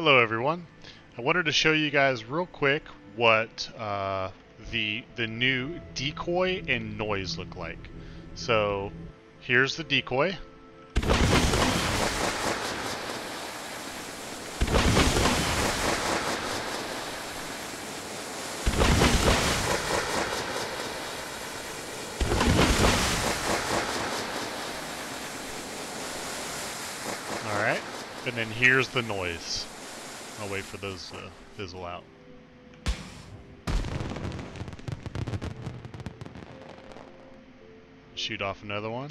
Hello everyone. I wanted to show you guys real quick what uh, the the new decoy and noise look like. So here's the decoy. Alright, and then here's the noise. I'll wait for those to fizzle out. Shoot off another one.